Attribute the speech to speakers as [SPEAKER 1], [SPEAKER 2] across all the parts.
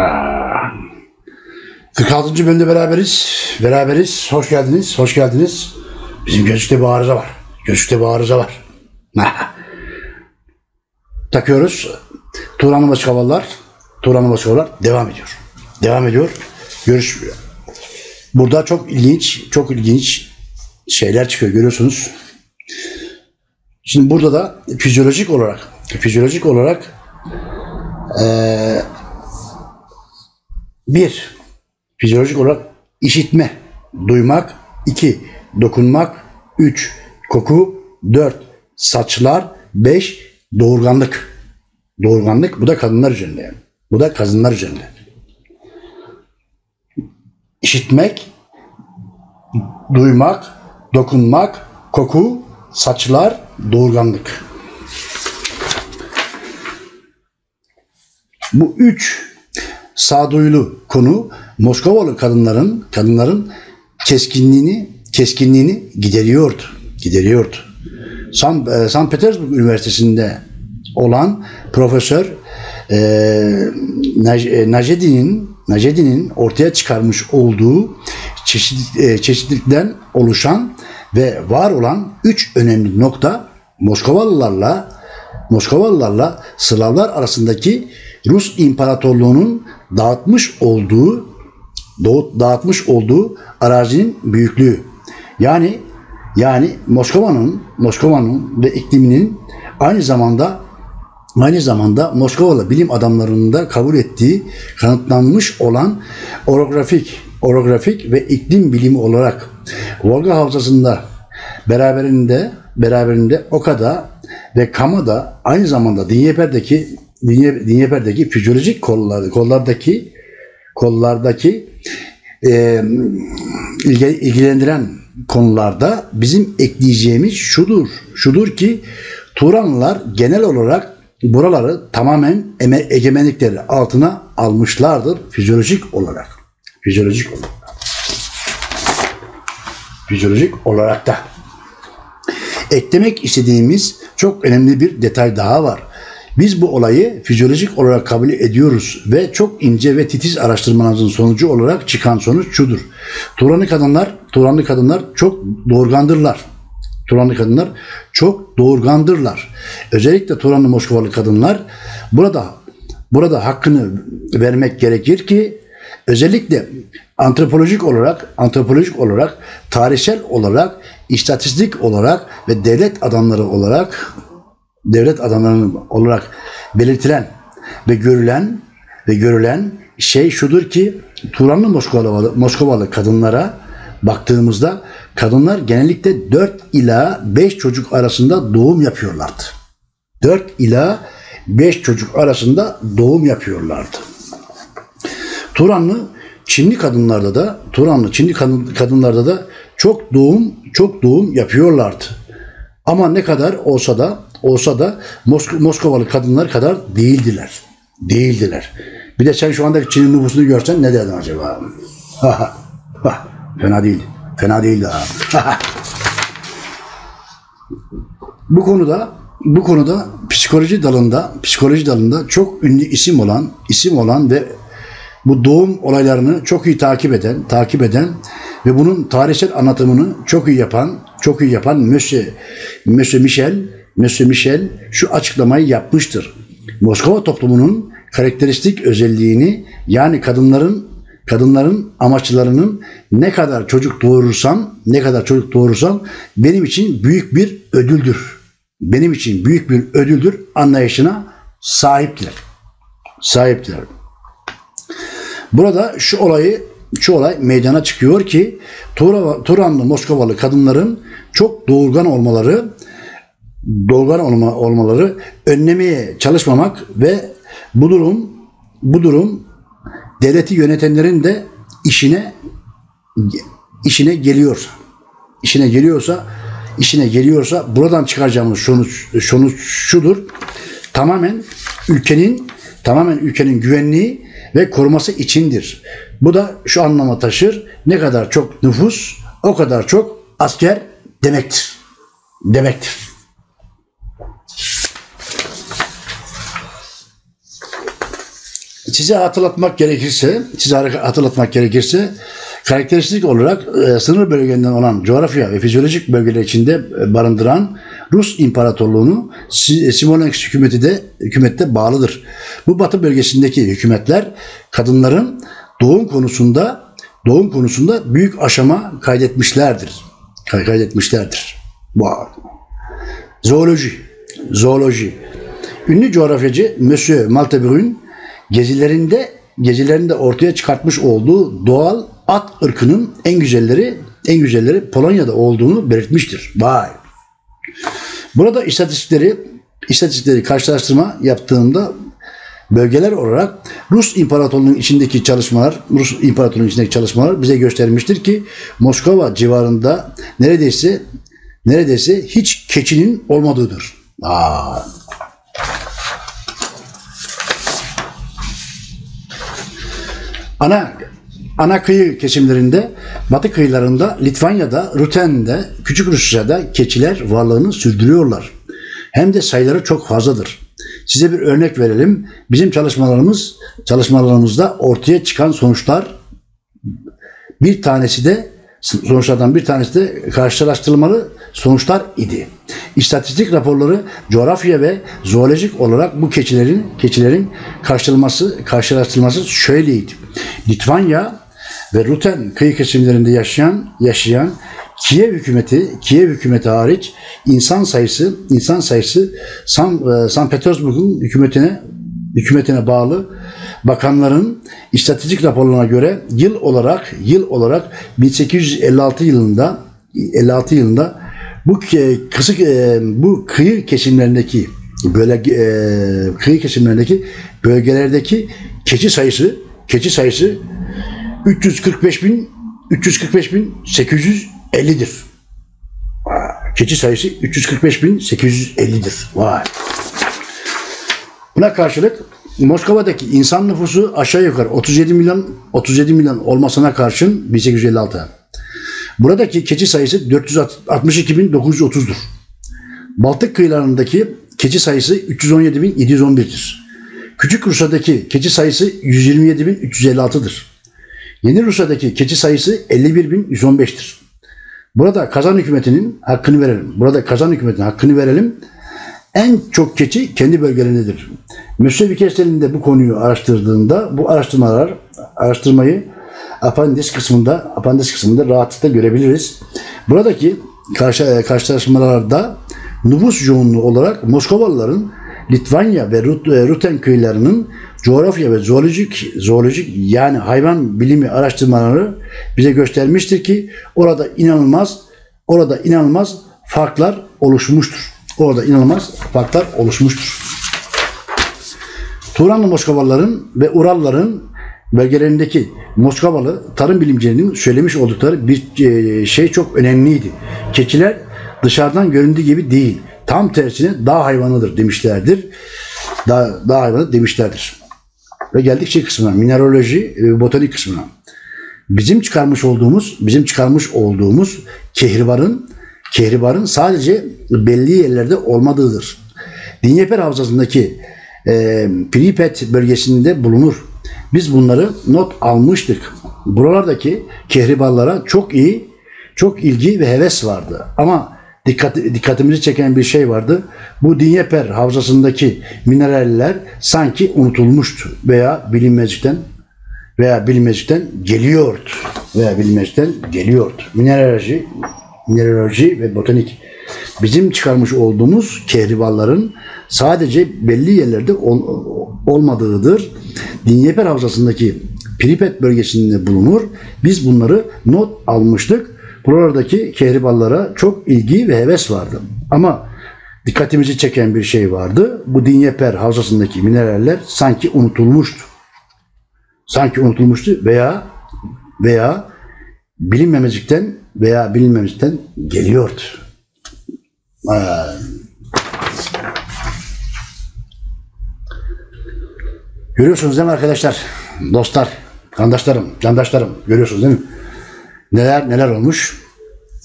[SPEAKER 1] Aa. 46. bölümde beraberiz. Beraberiz. Hoş geldiniz. Hoş geldiniz. Bizim gözlükte bir arıza var. Gözlükte bir arıza var. Takıyoruz. Turan'ın başka havalar. Turan'ın başka havalar devam ediyor. Devam ediyor. Görüş Burada çok ilginç, çok ilginç şeyler çıkıyor görüyorsunuz. Şimdi burada da fizyolojik olarak, fizyolojik olarak eee bir, fizyolojik olarak işitme, duymak, iki, dokunmak, üç, koku, dört, saçlar, beş, doğurganlık. Doğurganlık bu da kadınlar üzerinde yani. Bu da kadınlar üzerinde. İşitmek, duymak, dokunmak, koku, saçlar, doğurganlık. Bu üç sağduyulu konu Moskovalı kadınların kadınların keskinliğini keskinliğini gideriyordu. Gideriyordu. San, e, San Petersburg Üniversitesi'nde olan profesör e, e, Najedi'nin Najedi'nin ortaya çıkarmış olduğu çeşit, e, çeşitlilikten oluşan ve var olan üç önemli nokta Moskovalılarla Moskovalılarla Slavlar arasındaki Rus İmparatorluğu'nun dağıtmış olduğu dağıtmış olduğu arazinin büyüklüğü. Yani yani Moskova'nın Moskova'nın ve ikliminin aynı zamanda aynı zamanda Moskovalı bilim adamlarının da kabul ettiği kanıtlanmış olan orografik orografik ve iklim bilimi olarak Volga Havzası'nda beraberinde beraberinde Oka'da ve Kama'da aynı zamanda Dnieper'deki Dnie- Dnieper'deki fizyolojik kollar, kollardaki kollardaki e, ilgi- ilgilendiren konularda bizim ekleyeceğimiz şudur. Şudur ki Turanlılar genel olarak buraları tamamen eme, egemenlikleri altına almışlardır fizyolojik olarak. Fizyolojik olarak. Fizyolojik olarak da. Eklemek istediğimiz çok önemli bir detay daha var. Biz bu olayı fizyolojik olarak kabul ediyoruz ve çok ince ve titiz araştırmalarımızın sonucu olarak çıkan sonuç şudur. Turanlı kadınlar, Turanlı kadınlar çok doğurgandırlar. Turanlı kadınlar çok doğurgandırlar. Özellikle Turanlı Moskovalı kadınlar burada burada hakkını vermek gerekir ki özellikle antropolojik olarak antropolojik olarak tarihsel olarak istatistik olarak ve devlet adamları olarak devlet adamlarının olarak belirtilen ve görülen ve görülen şey şudur ki Turanlı Moskovalı, Moskovalı kadınlara baktığımızda kadınlar genellikle 4 ila 5 çocuk arasında doğum yapıyorlardı. 4 ila 5 çocuk arasında doğum yapıyorlardı. Turanlı Çinli kadınlarda da Turanlı Çinli kadın- kadınlarda da çok doğum çok doğum yapıyorlardı. Ama ne kadar olsa da olsa da Mosk- Moskovalı kadınlar kadar değildiler. Değildiler. Bir de sen şu andaki Çin'in nüfusunu görsen ne derdin acaba? Fena değil. Fena değildi ha. bu konuda bu konuda psikoloji dalında psikoloji dalında çok ünlü isim olan isim olan ve bu doğum olaylarını çok iyi takip eden, takip eden ve bunun tarihsel anlatımını çok iyi yapan, çok iyi yapan Monsieur, Monsieur Michel, Monsieur Michel şu açıklamayı yapmıştır. Moskova toplumunun karakteristik özelliğini yani kadınların kadınların amaçlarının ne kadar çocuk doğurursam, ne kadar çocuk doğurursam benim için büyük bir ödüldür. Benim için büyük bir ödüldür anlayışına sahiptiler. Sahiptiler. Burada şu olayı şu olay meydana çıkıyor ki Tura- Turanlı Moskovalı kadınların çok doğurgan olmaları doğurgan olma, olmaları önlemeye çalışmamak ve bu durum bu durum devleti yönetenlerin de işine işine geliyor. İşine geliyorsa işine geliyorsa buradan çıkaracağımız sonuç sonuç şudur. Tamamen ülkenin tamamen ülkenin güvenliği ve koruması içindir. Bu da şu anlama taşır. Ne kadar çok nüfus o kadar çok asker demektir. Demektir. size hatırlatmak gerekirse, size hatırlatmak gerekirse karakteristik olarak e, sınır bölgelerinden olan coğrafya ve fizyolojik bölgeler içinde e, barındıran Rus İmparatorluğunu Smolensk hükümeti de hükümette bağlıdır. Bu batı bölgesindeki hükümetler kadınların doğum konusunda doğum konusunda büyük aşama kaydetmişlerdir. Kay- Kaydetmişlerdir. Bu Zooloji. Zooloji. Ünlü coğrafyacı Monsieur Maltebrun gezilerinde gezilerinde ortaya çıkartmış olduğu doğal at ırkının en güzelleri en güzelleri Polonya'da olduğunu belirtmiştir. Vay. Burada istatistikleri istatistikleri karşılaştırma yaptığımda bölgeler olarak Rus İmparatorluğu'nun içindeki çalışmalar, Rus İmparatorluğu'nun içindeki çalışmalar bize göstermiştir ki Moskova civarında neredeyse neredeyse hiç keçinin olmadığıdır. Aa. Ana ana kıyı kesimlerinde, batı kıyılarında, Litvanya'da, Ruten'de, Küçük Rusya'da keçiler varlığını sürdürüyorlar. Hem de sayıları çok fazladır. Size bir örnek verelim. Bizim çalışmalarımız, çalışmalarımızda ortaya çıkan sonuçlar bir tanesi de sonuçlardan bir tanesi de karşılaştırılmalı sonuçlar idi. İstatistik raporları coğrafya ve zoolojik olarak bu keçilerin keçilerin karşılaştırılması karşılaştırılması şöyleydi. Litvanya ve Ruten kıyı kesimlerinde yaşayan yaşayan Kiev hükümeti, Kiev hükümeti hariç insan sayısı insan sayısı San, e, San Petersburg'un hükümetine hükümetine bağlı bakanların istatistik raporlarına göre yıl olarak yıl olarak 1856 yılında 56 yılında bu kısık e, bu kıyı kesimlerindeki böyle e, kıyı kesimlerindeki bölgelerdeki keçi sayısı keçi sayısı 345 bin 345 bin 850'dir. Keçi sayısı 345 bin 850'dir. Vay. Buna karşılık Moskova'daki insan nüfusu aşağı yukarı 37 milyon 37 milyon olmasına karşın 1856. Buradaki keçi sayısı 462.930'dur. Baltık kıyılarındaki keçi sayısı 317.711'dir. Küçük Rusya'daki keçi sayısı 127.356'dır. Yeni Rusya'daki keçi sayısı 51.115'tir. Burada Kazan hükümetinin hakkını verelim. Burada Kazan hükümetinin hakkını verelim. En çok keçi kendi bölgelerindedir. Mösyö Vikersel'in de bu konuyu araştırdığında bu araştırmalar araştırmayı apandis kısmında apandis kısmında rahatlıkla görebiliriz. Buradaki karşı, karşılaşmalarda nüfus yoğunluğu olarak Moskovalıların Litvanya ve e, Ruten kıyılarının coğrafya ve zoolojik zoolojik yani hayvan bilimi araştırmaları bize göstermiştir ki orada inanılmaz orada inanılmaz farklar oluşmuştur. Orada inanılmaz farklar oluşmuştur. Turanlı Moskovalıların ve Uralların bölgelerindeki Moskovalı tarım bilimcilerinin söylemiş oldukları bir e, şey çok önemliydi. Keçiler dışarıdan göründüğü gibi değil. Tam tersine dağ hayvanıdır demişlerdir. Dağ, dağ hayvanı demişlerdir. Ve geldik şey kısmına, mineraloji ve botanik kısmına. Bizim çıkarmış olduğumuz, bizim çıkarmış olduğumuz kehribarın, kehribarın sadece belli yerlerde olmadığıdır. Dinyeper Havzası'ndaki e, Pripet bölgesinde bulunur. Biz bunları not almıştık. Buralardaki kehribarlara çok iyi, çok ilgi ve heves vardı. Ama dikkat, dikkatimizi çeken bir şey vardı. Bu Dinyeper havzasındaki mineraller sanki unutulmuştu veya bilinmezlikten veya bilinmezlikten geliyordu. Veya bilinmezlikten geliyordu. Mineraloji, mineraloji ve botanik. Bizim çıkarmış olduğumuz kehribarların sadece belli yerlerde ol, olmadığıdır. Dinyeper Havzası'ndaki Pripet bölgesinde bulunur. Biz bunları not almıştık. Buralardaki kehribarlara çok ilgi ve heves vardı. Ama dikkatimizi çeken bir şey vardı. Bu Dinyeper Havzası'ndaki mineraller sanki unutulmuştu. Sanki unutulmuştu veya veya bilinmemezlikten veya bilinmemezlikten geliyordu. Aa, Görüyorsunuz değil mi arkadaşlar? Dostlar, kardeşlerim, candaşlarım görüyorsunuz değil mi? Neler neler olmuş.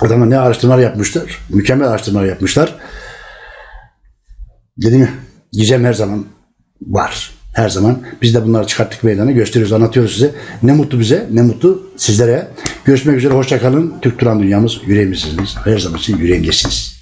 [SPEAKER 1] Adamlar ne araştırmalar yapmışlar. Mükemmel araştırmalar yapmışlar. Dedim gizem her zaman var. Her zaman biz de bunları çıkarttık meydana gösteriyoruz, anlatıyoruz size. Ne mutlu bize, ne mutlu sizlere. Görüşmek üzere, hoşça kalın. Türk Turan Dünyamız yüreğimizdesiniz. Her zaman için yüreğimdesiniz.